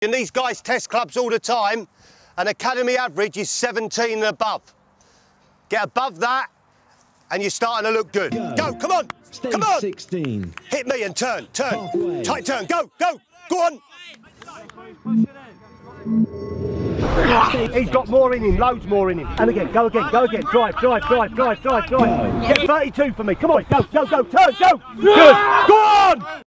And these guys test clubs all the time. An academy average is 17 and above. Get above that, and you're starting to look good. Go. Go, come on, Stay come on. 16. Hit me and turn, turn. Halfway. Tight turn, go, go, go on. He's got more in him, loads more in him. And again, go again, go again. Drive, drive, drive, drive, drive, drive. Get 32 for me. Come on, go, go, go, turn, go. Good. Go on.